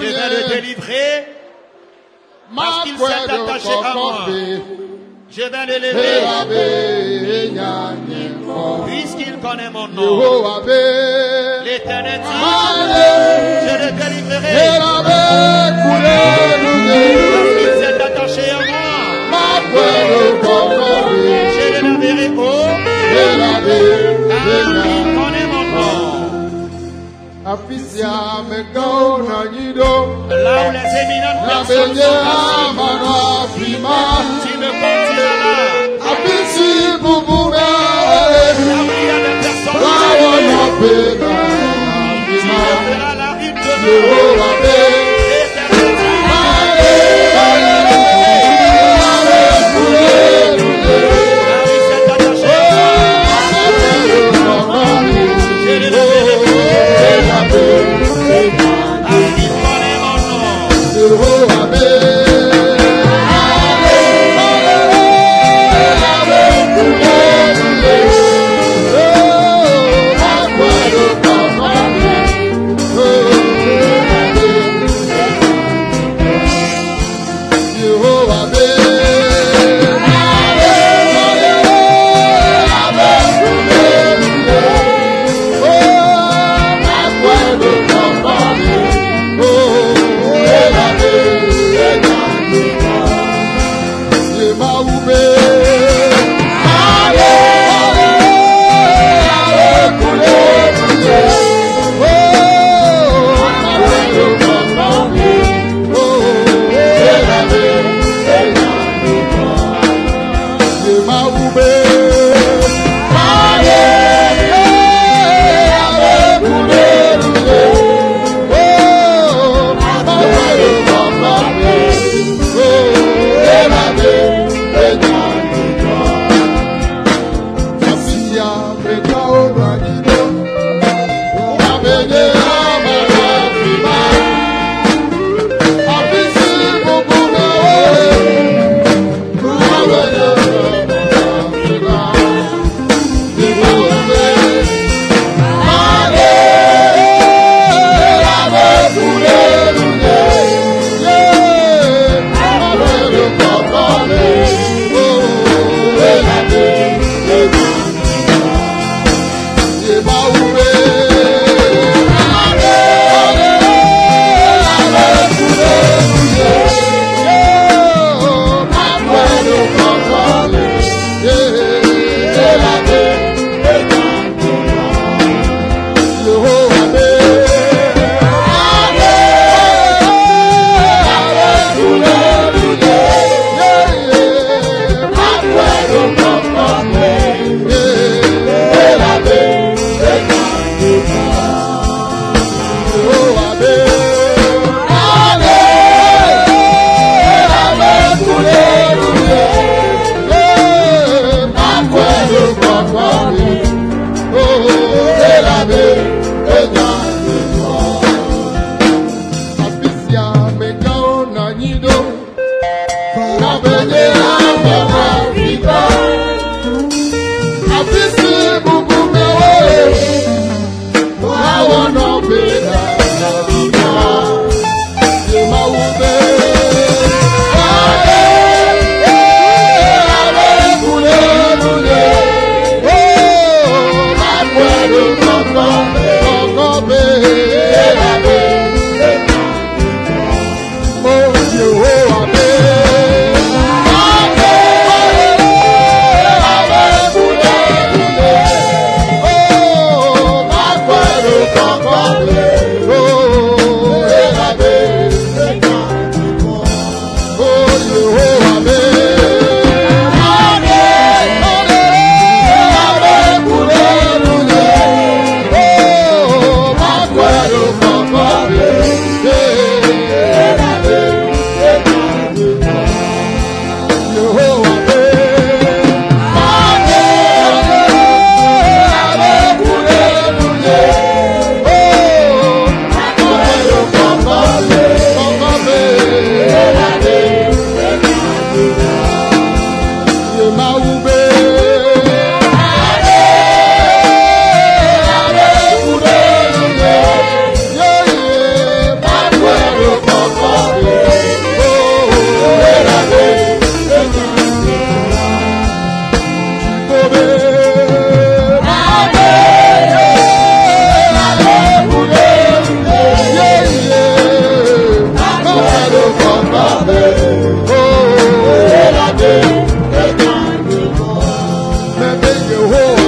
Je vais le délivrer parce qu'il s'est attaché à moi. Je vais l'élever puisqu'il connaît mon nom. L'éternel dit, je le délivrerai. afisia mekao na la na benye amano Maomé Yeah. make a hole.